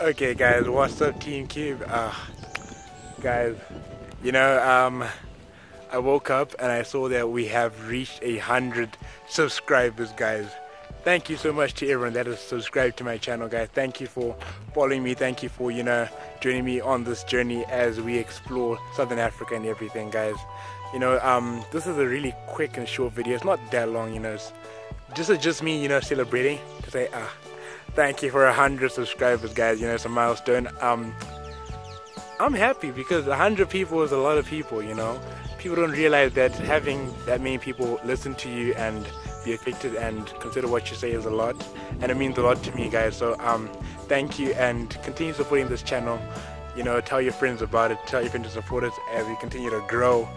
Okay guys, what's up Team Cube? Uh, guys, you know, um, I woke up and I saw that we have reached a hundred subscribers guys. Thank you so much to everyone that has subscribed to my channel guys. Thank you for following me. Thank you for, you know, joining me on this journey as we explore Southern Africa and everything guys. You know, um, this is a really quick and short video. It's not that long, you know. It's just, just me, you know, celebrating to say, ah, thank you for a hundred subscribers, guys. You know, it's a milestone. Um, I'm happy because a hundred people is a lot of people. You know, people don't realize that having that many people listen to you and be affected and consider what you say is a lot, and it means a lot to me, guys. So, um, thank you and continue supporting this channel. You know, tell your friends about it. Tell your friends to support us as we continue to grow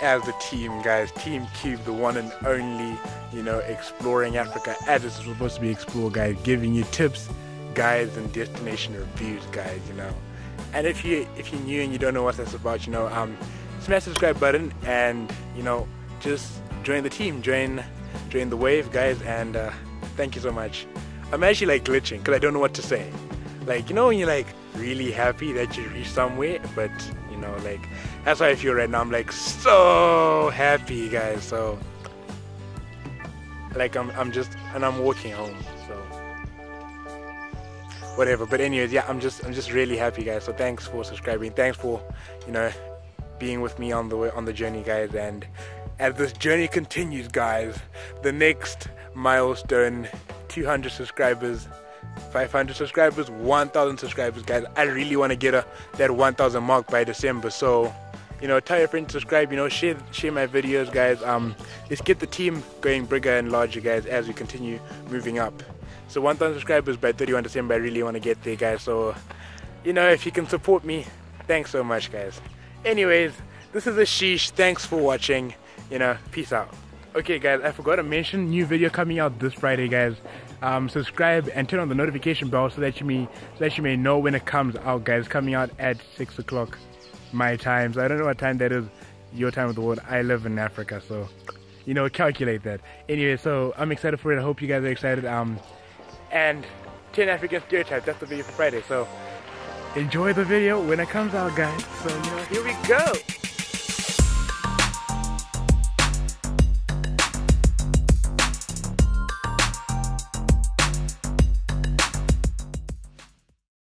as a team, guys. Team Cube, the one and only, you know, exploring Africa as it's supposed to be explored, guys. Giving you tips, guides, and destination reviews, guys. You know, and if you if you're new and you don't know what that's about, you know, um, smash the subscribe button and you know, just join the team, join join the wave, guys. And uh, thank you so much. I'm actually like glitching because I don't know what to say. Like you know when you're like really happy that you reached somewhere, but you know like that's how I feel right now. I'm like so happy, guys. So like I'm I'm just and I'm walking home. So whatever. But anyways, yeah, I'm just I'm just really happy, guys. So thanks for subscribing. Thanks for you know being with me on the way on the journey, guys. And as this journey continues, guys, the next milestone, 200 subscribers. 500 subscribers 1000 subscribers guys. I really want to get a that 1000 mark by december so you know tell your friends to subscribe you know share share my videos guys. Um let's get the team going bigger and larger guys as we continue moving up. So 1000 subscribers by 31 december i really want to get there guys. So you know if you can support me thanks so much guys. Anyways this is Ashish. Thanks for watching. You know peace out okay guys i forgot to mention new video coming out this friday guys um, subscribe and turn on the notification bell so that you may so that you may know when it comes out guys coming out at six o'clock my times. I don't know what time that is, your time of the world. I live in Africa, so you know, calculate that. Anyway, so I'm excited for it. I hope you guys are excited. Um, and 10 African stereotypes. That's the video for Friday. So enjoy the video when it comes out, guys. So you know, here we go.